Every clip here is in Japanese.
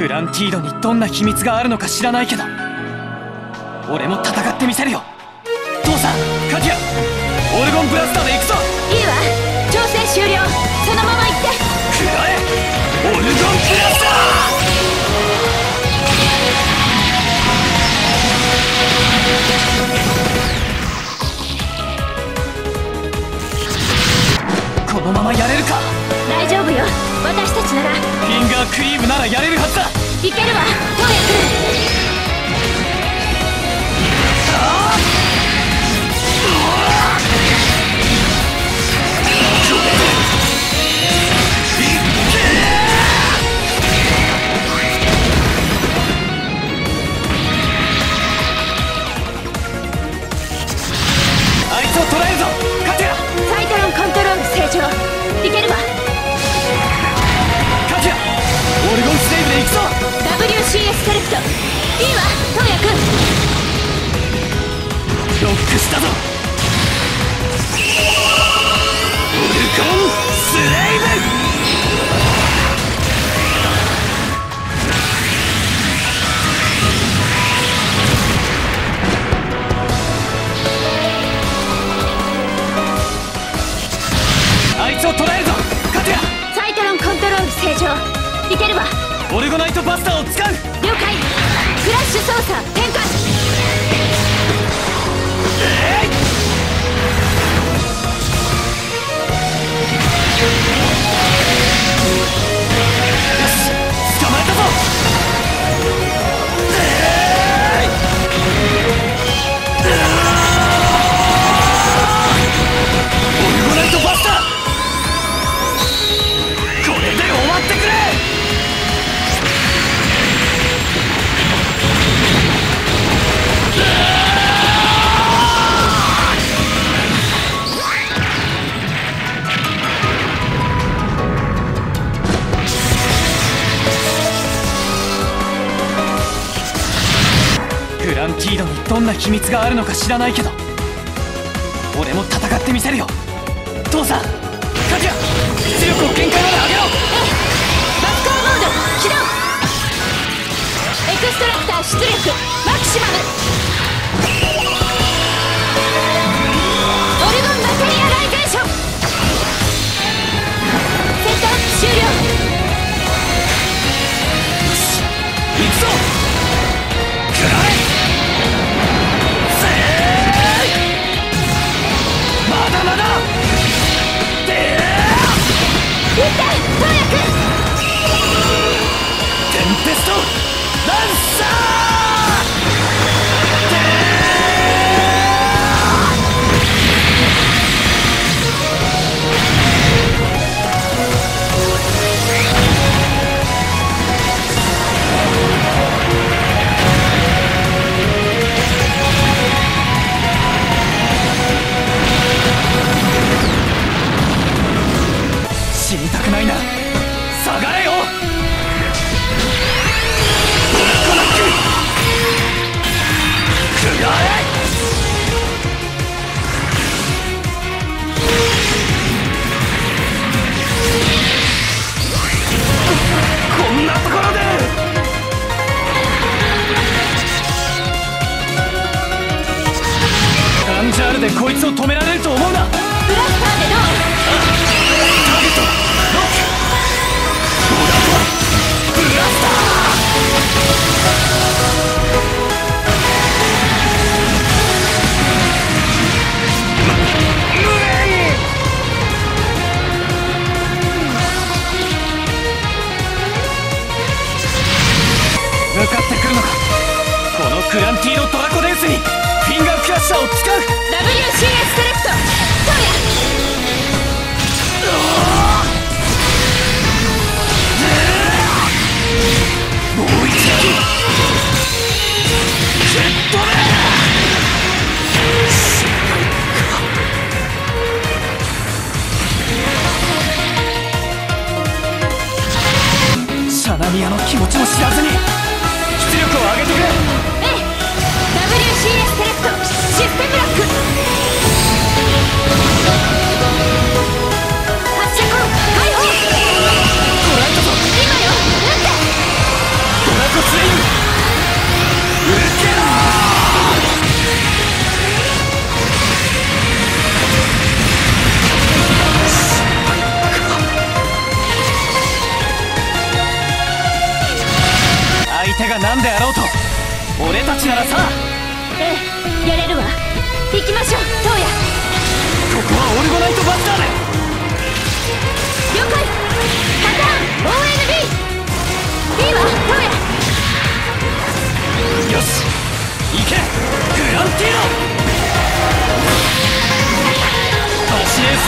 グランティードにどんな秘密があるのか知らないけど俺も戦ってみせるよ。父さんカティアオルゴンブラスターで行くぞ。いいわ。調整終了。そのまま行って。くらえオルゴンブラスター。このままやれるか？大丈夫よ。私たちなら。フィンガークリームならやれるはずだ。いけるわ。ト WCS セレクトいいわトーヤ君ロックしたぞオルゴンスレイブあいつを捕らえるぞカティサイトロンコントロール正常。いけるわ。オルゴナイトバスターを使う。了解。フラッシュ操作変換。よどんな秘密があるのか知らないけど俺も戦ってみせるよ。父さんカジュア出力を限界まで上げろ。バスコアモード起動。エクストラクター出力マキシマム。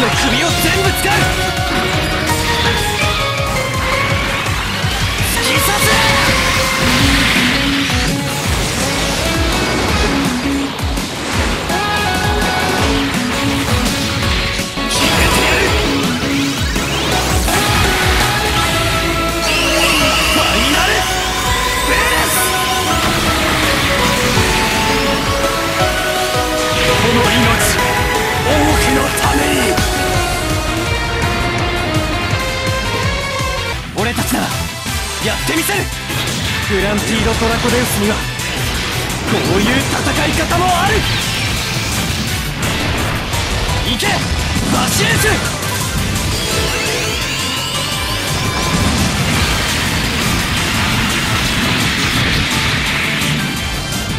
の首を全部使う。グランティード・トラコデウスにはこういう戦い方もある。行けバシレス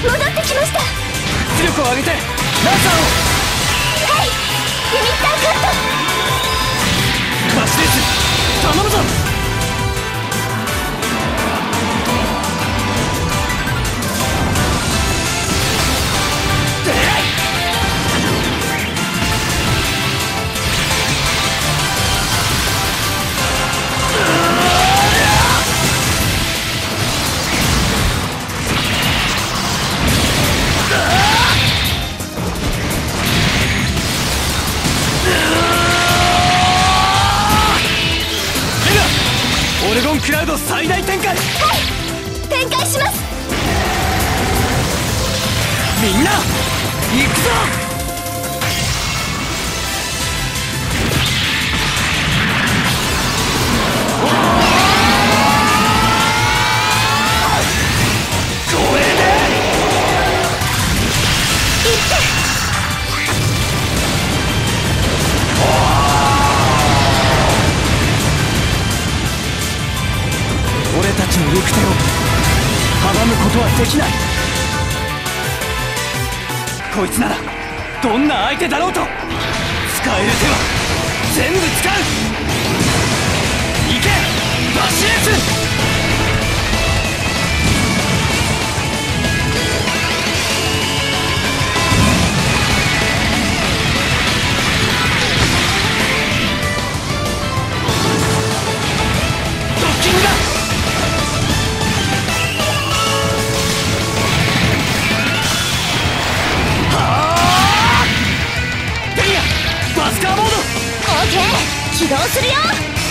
戻ってきました。出力を上げてランサーを!はいユニッターカットバシレス頼むぞ!最大展開。はい。展開します。みんな行くぞ。ことはできない。こいつならどんな相手だろうと。使える手は全部使う。起動するよ。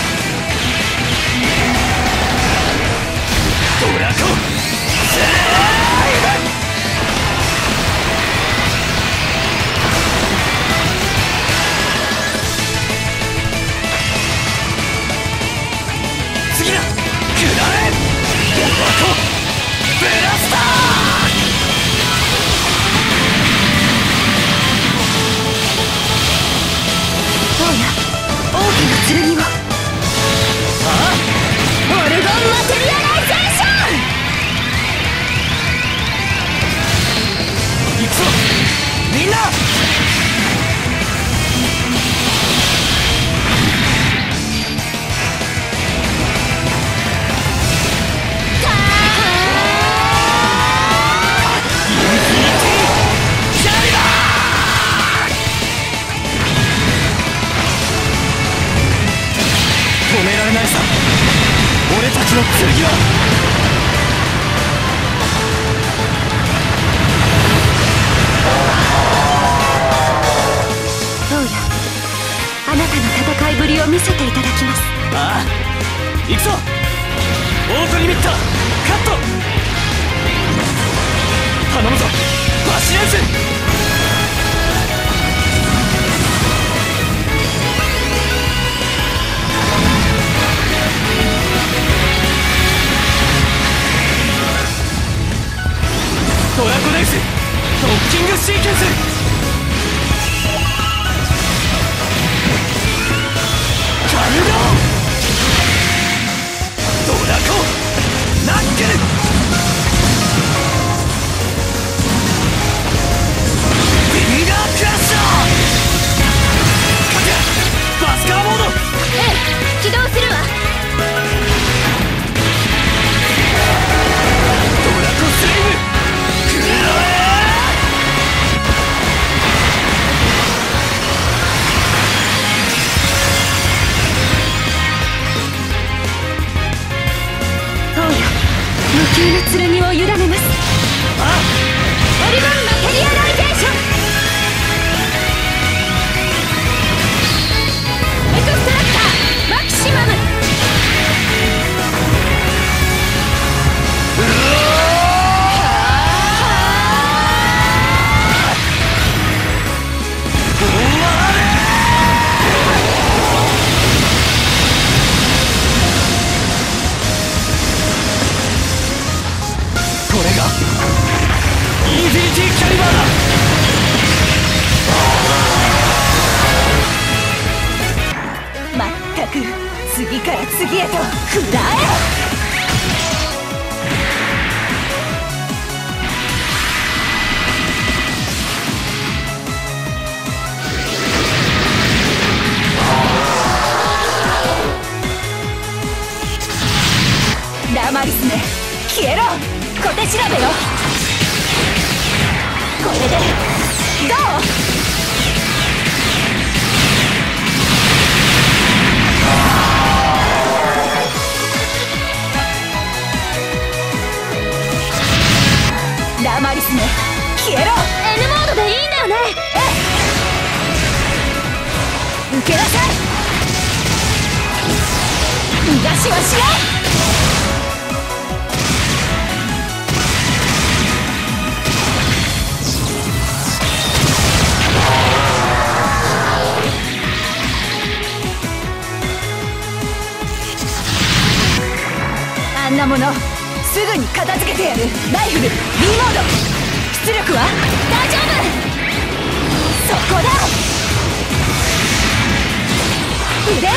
腕だ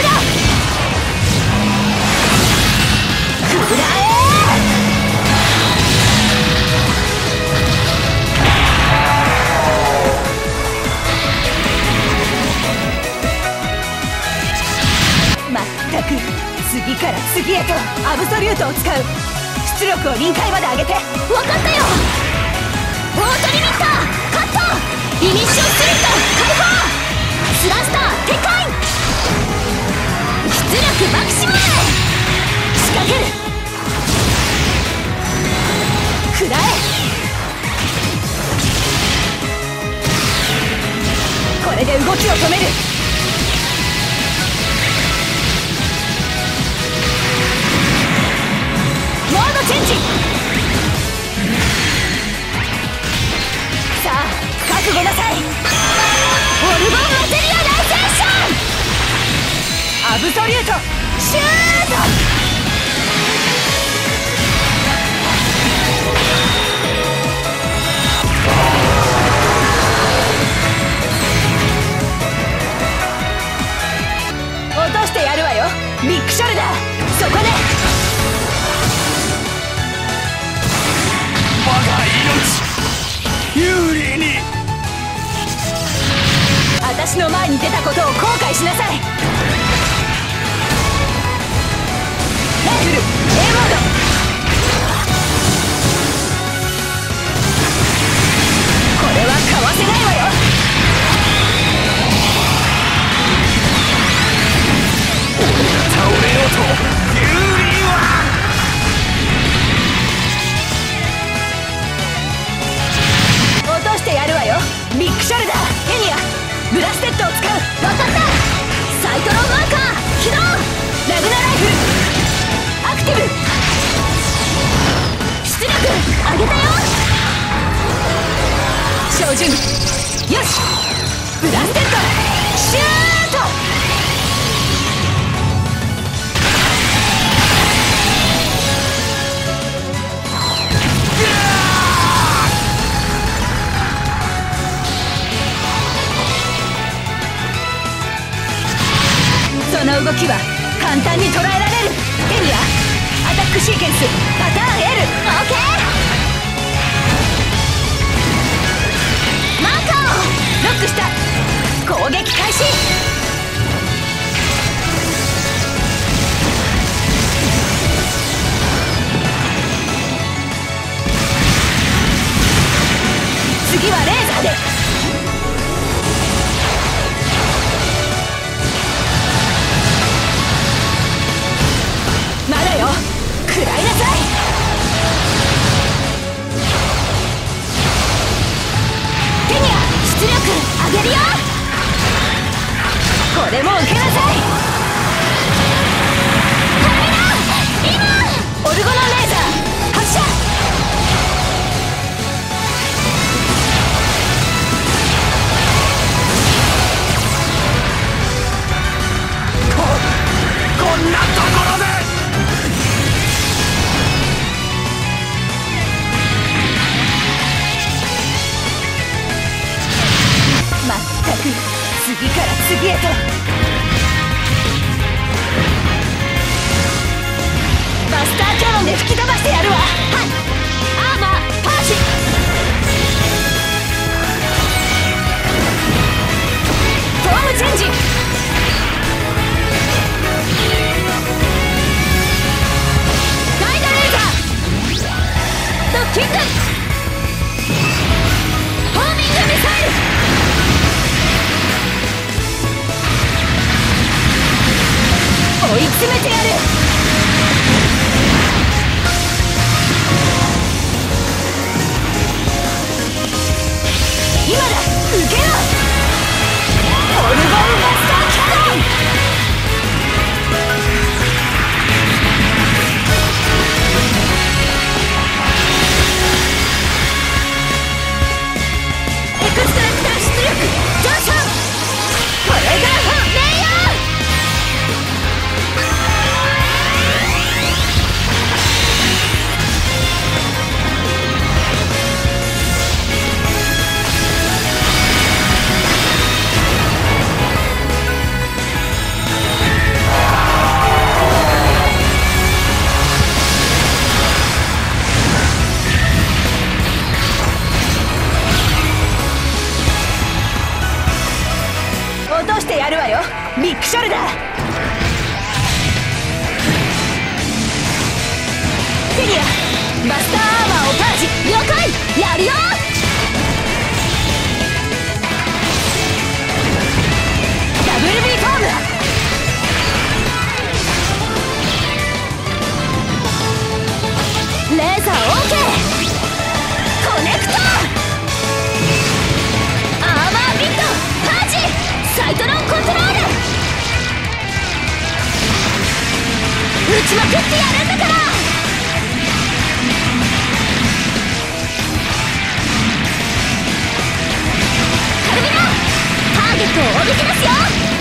食らえまったく次から次へとアブソリュートを使う出力を臨界まで上げて。分かったよ。オートリミッターカット。イミッションスリット。解放。スラスター。展開出力マキシマム仕掛ける。食らえ。これで動きを止める。モードチェンジさあ覚悟なさい。アブソリュートシュート！落としてやるわよ。ビッグショルダー。そこで。我が命。有利に。私の前に出たことを後悔しなさいは。落としてやるわよ。ビッグショルダーエニア。ブラステッドを使う。分かったサイトローマーカー。起動ラグナライフ。ルアクティブ。出力。上げたよ。照準。よし。ブラステッド。動きは簡単に捉えられる。エリアアタックシーケンスパターン L オーケーマーカーをロックした。攻撃開始。めてやる。ちまくってやるんだから。カルミナターゲットをおびき出すよ。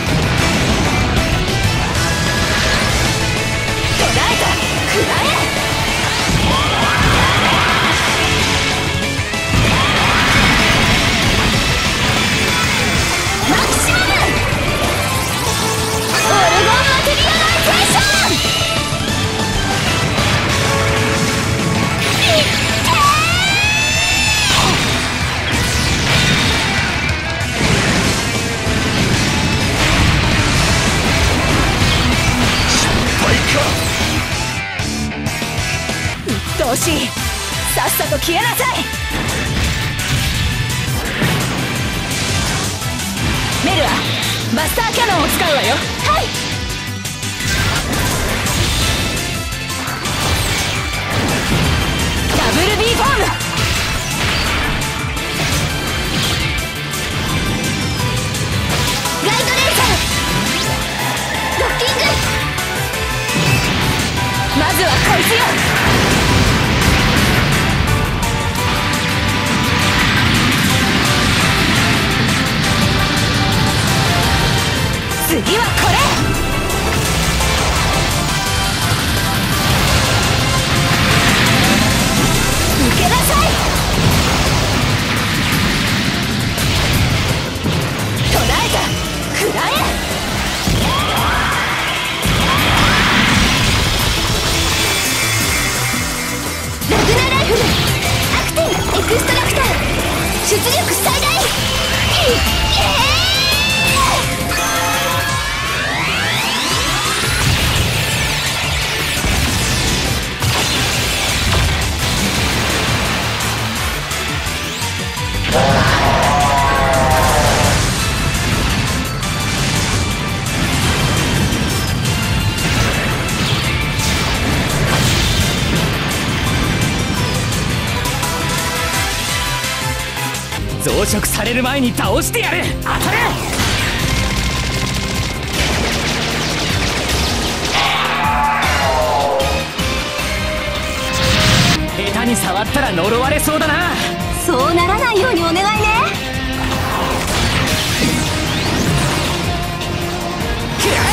消えなさい。メルはバスターキャノンを使うわよ。はい。ダブルビーフォーム。ガイドレーザー。ロッキング。まずはこいつよ前に倒してやる。当たれ。下手に触ったら呪われそうだな。そうならないようにお願いね。くらえ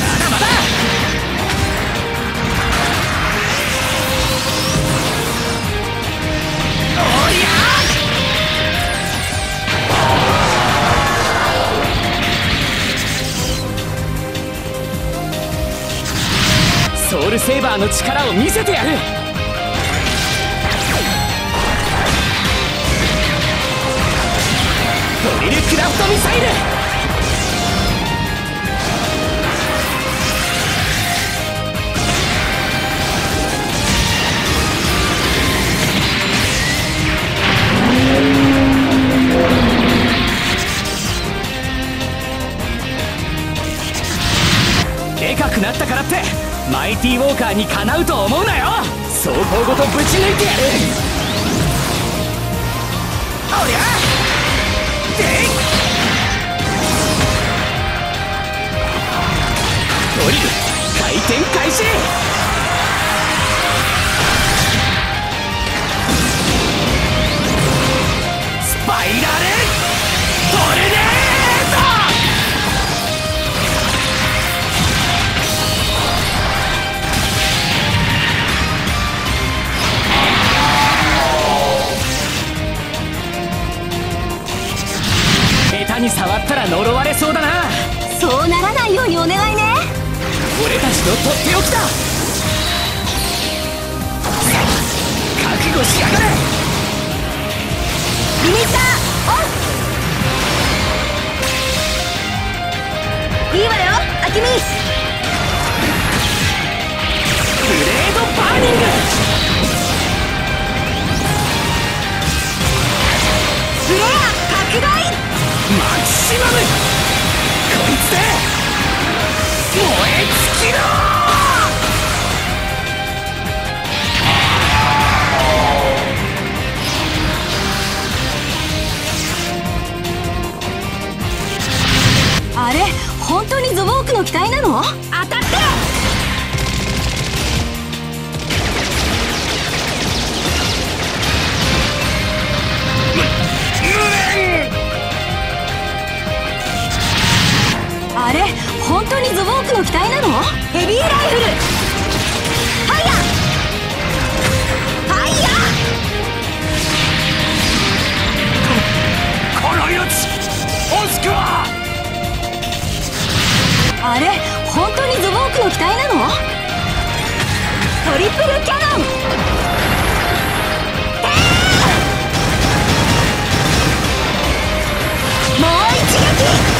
まだまだ。おりゃソウルセーバーの力を見せてやる。ドリルクラフトミサイル。でかくなったからって。マイティウォーカーにかなうと思うなよ。装甲ごとぶち抜いてやる。おりゃ！でいドリル回転開始の機体なの？トリプルキャノン！もう一撃！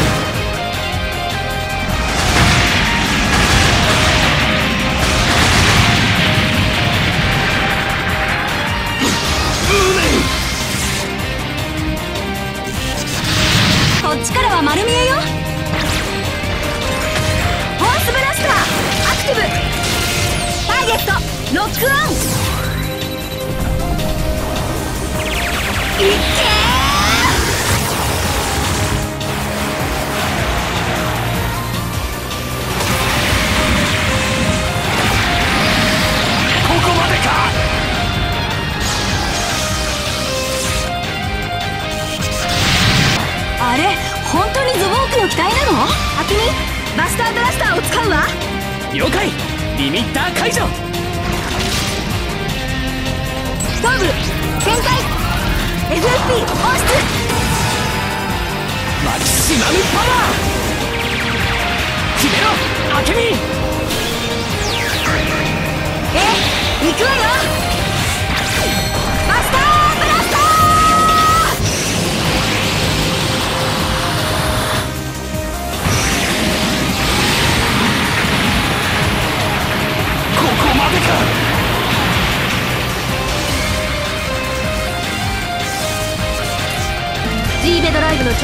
ロックオン。いっけここまでかあれ本当にズボークの機体なの？アキミバスターブラスターを使うわ。了解。リミッター解除。ーブ展開 FFP 放出マキシマムパワー決めろアケミ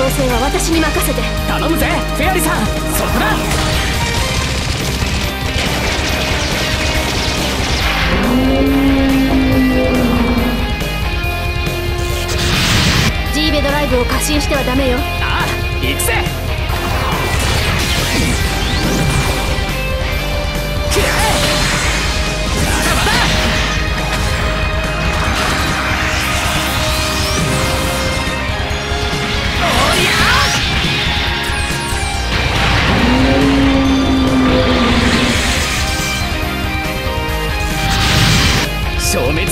ドライブの調整は私に任せて。頼むぜフェアリさん。そこだ。G ベドライブを過信してはダメよ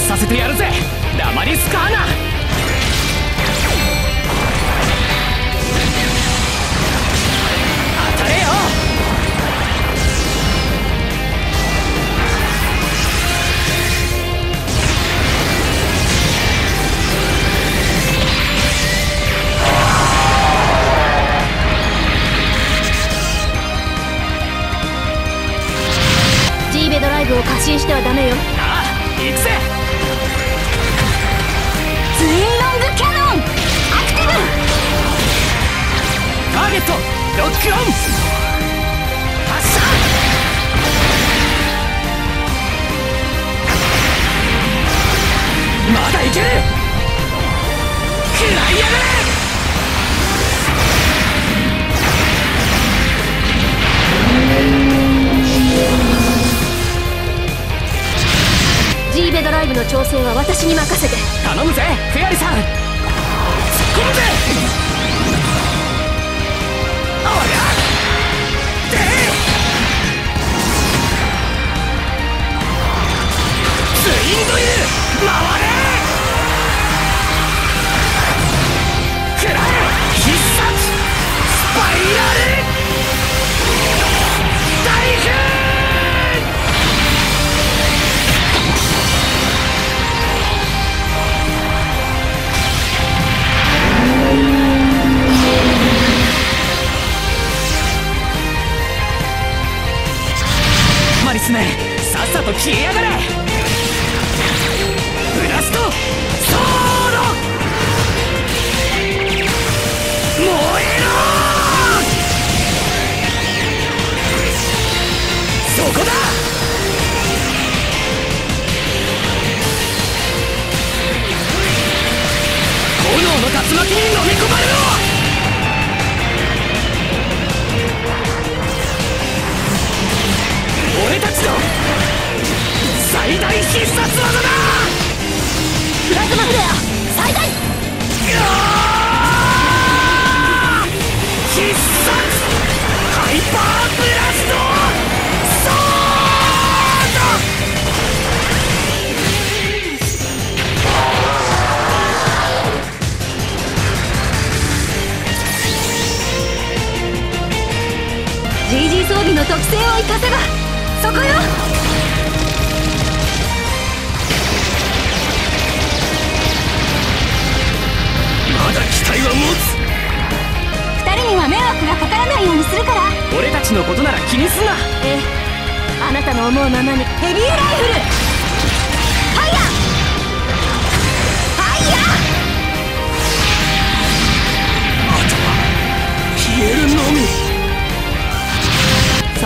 させてやるぜ。ラマリスカーナ当たれよ。G ベドライブを過信してはダメよ。ターゲットロックオン。発射。まだいけ。る食らいやがれ。G ベドライブの調整は私に任せて。頼むぜフェアリさん。突っ込むぜインドリル回れくらえ必殺スパイラル大風マリスメさっさと消えやがれ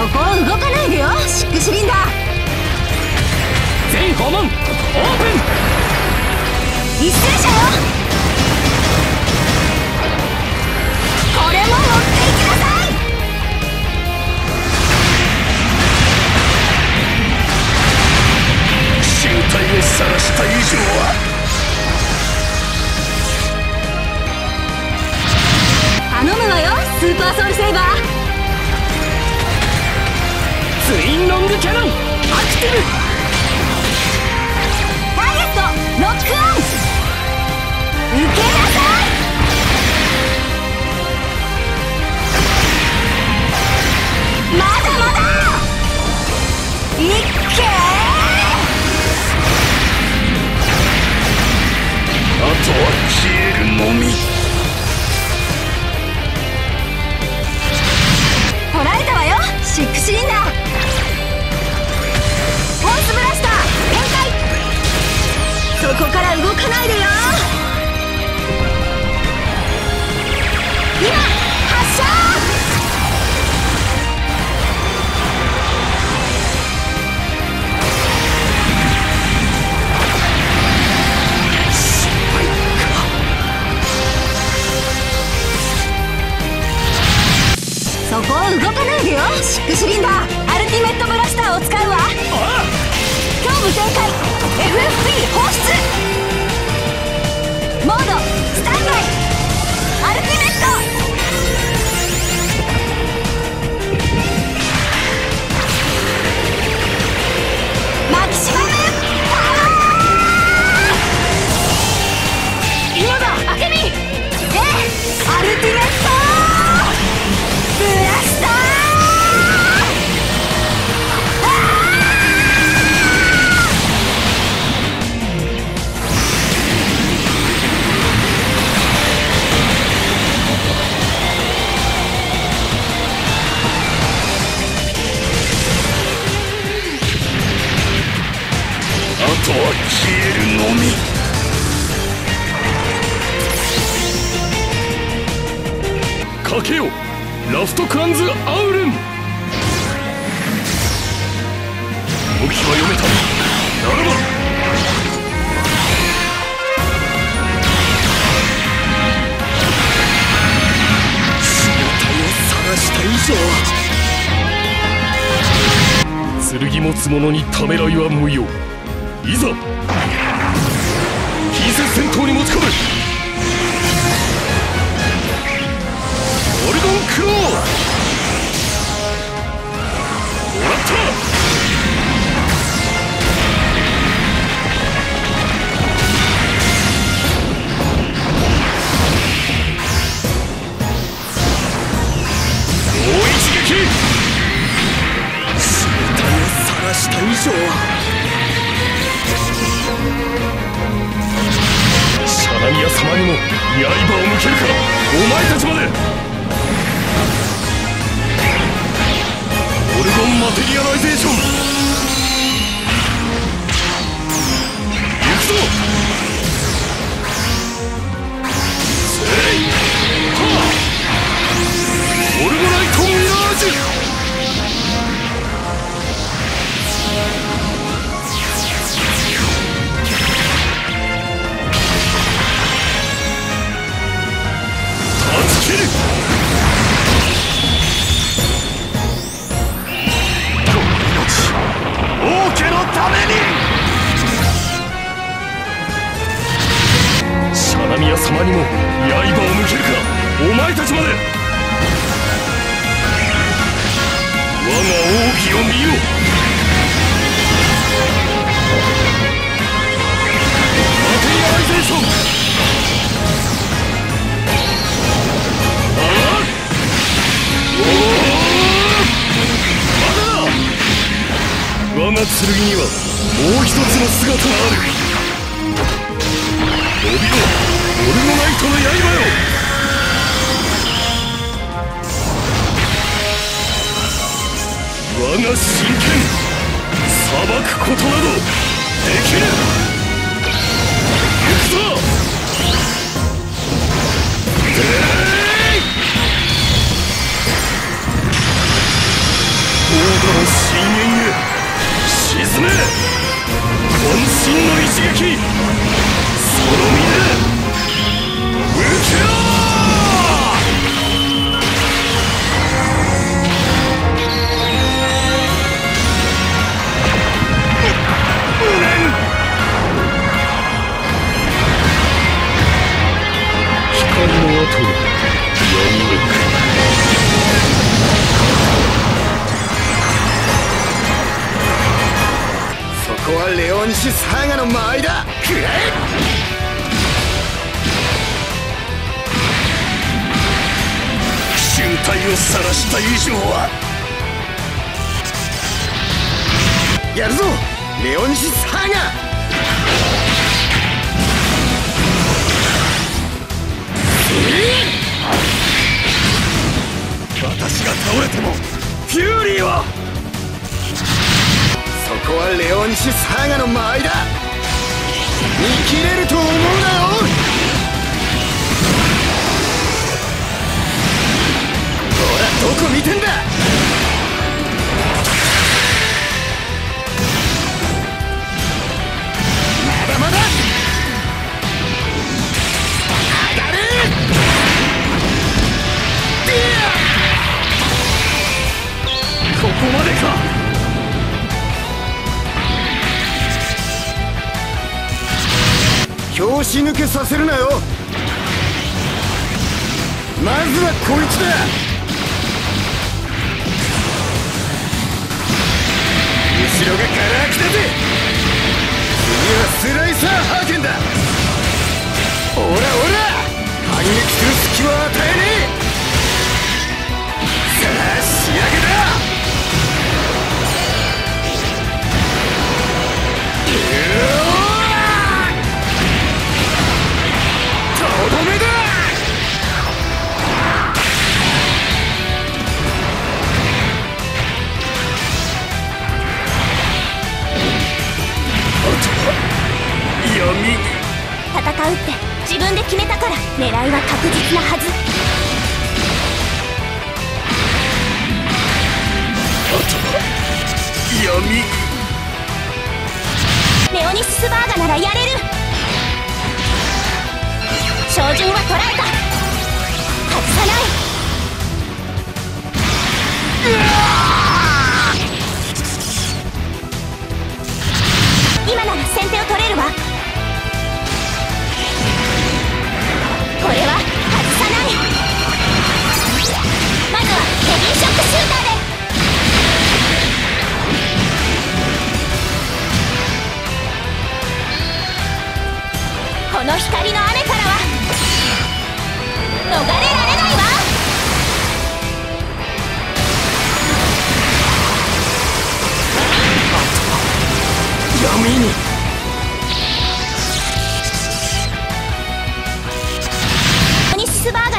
そこを動かないでよ。シックシリンダー全訪問ープン。一斉射よ。これも持っていきなさい。身体を晒した以上は。頼むわよスーパーソウルセイバーツインロングキャノンアクティブターゲットロックオン受けなさいまだまだいっけあとは消えるのみ。捉えたわよシックシリンダーブラスター展開そこから動かないでよ。今発射そこを動かないでよシックシリンダー。胸部全開 FFP 放出。モードスタンバイ。アルティメット。とは消えるのみ。かけよラフトクランズ・アウレン。動きは読めた。ならば。正体を探した以上は。剣持つ者にためらいは無用。いざ。近接戦闘に持ち込む。オルゴンクロー。もらった。もう一撃。身体を晒した以上はシャナ＝ミア様にも刃を向けるか。らお前たちまでオルゴンマテリアライゼーション。行くぞ。せいはオルゴナイトミラージュ。ために。シャナミヤ様にも刃を向けるかお前たちまでだ我が剣にはもう一つの姿がある伸びろオルゴナイトの刃よ我が真剣裁くことなどできぬ行くぞでーい王土の深淵へ。沈め。渾身の一撃。その身で受けろ。光の後こはレオニシス・ハーガの間合いだくを晒した以上はやるぞレオニシス・ハーガ私が倒れてもフューリーはそこはレオニシス・ハーガの間合いだ。見切れると思うなよ。ほらどこ見てんだ。まだまだ。上がれここまでか。拍子抜けさせるなよ。まずはこいつだ。後ろがガラ空きだぜ。次はスライサーハーケンだ。オラオラ。反撃する隙は与えねえ。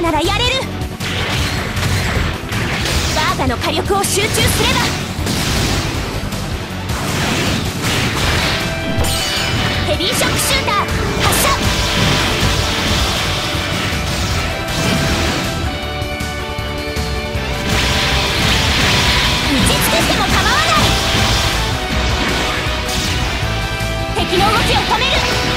ならやれる。バーガの火力を集中すれば。ヘビーショックシューター発射。打ち尽くしても構わない。敵の動きを止める。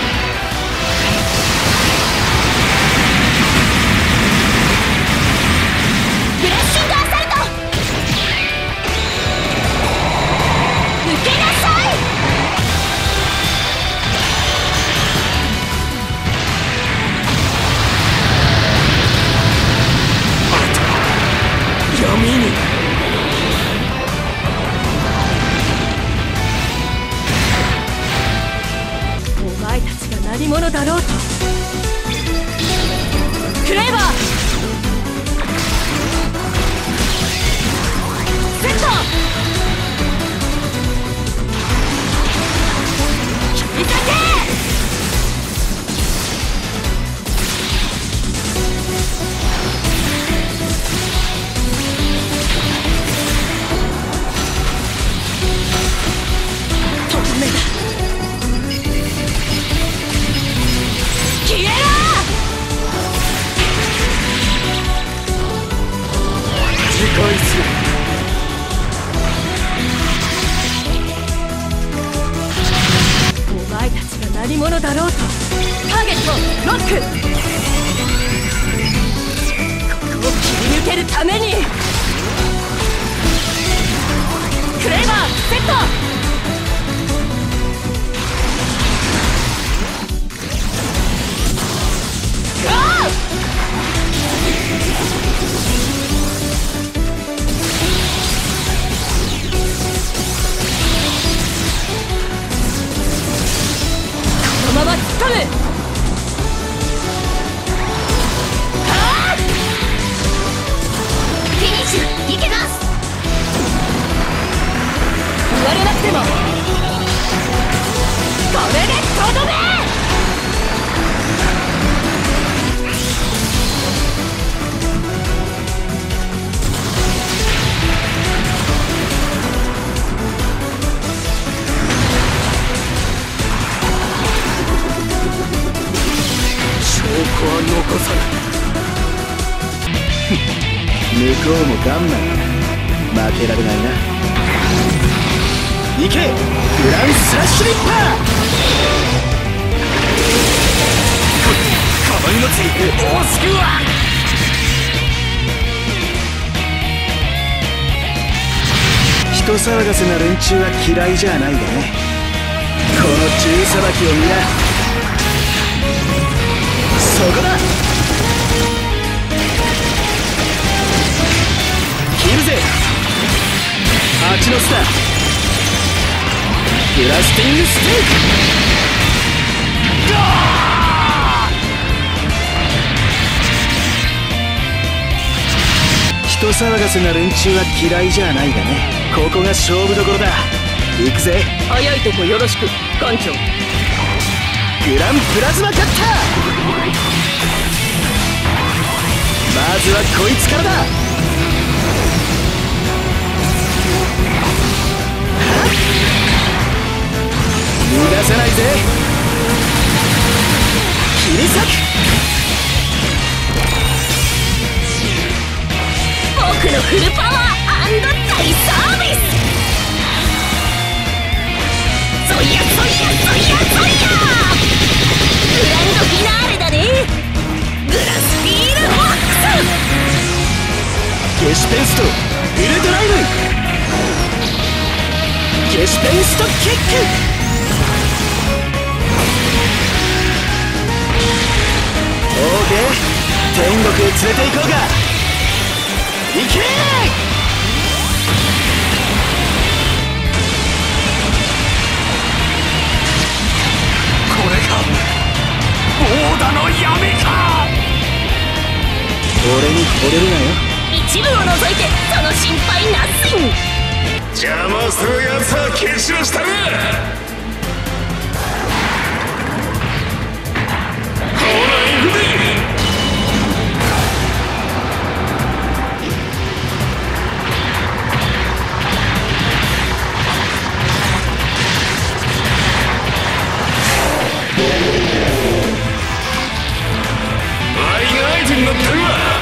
闇向こうもガンマン。負けられないな。行け！グランスラッシュリッパー！カバンのついて大スクワ人騒がせな連中は嫌いじゃないがね。この銃さばきを見な。そこだぜ蜂の巣だ。ブラスティングステーク。人騒がせな連中は嫌いじゃないがね。ここが勝負どころだ。行くぜ。早いとこよろしく艦長。グランプラズマカッター。まずはこいつからだ逃がさないぜ。切り裂く僕のフルパワー大サービス。そいやそいやそいやそいやグランドフィナーレだね。グラスフィールフォッゲシュペンスト。ウルドライブ。ゲシュペンストキック天国へ連れて行こうか。行け！これがオーダの闇か！俺に惚れるなよ。ク一部を除いてその心配なし。ん邪魔する奴は消しをしたるあいが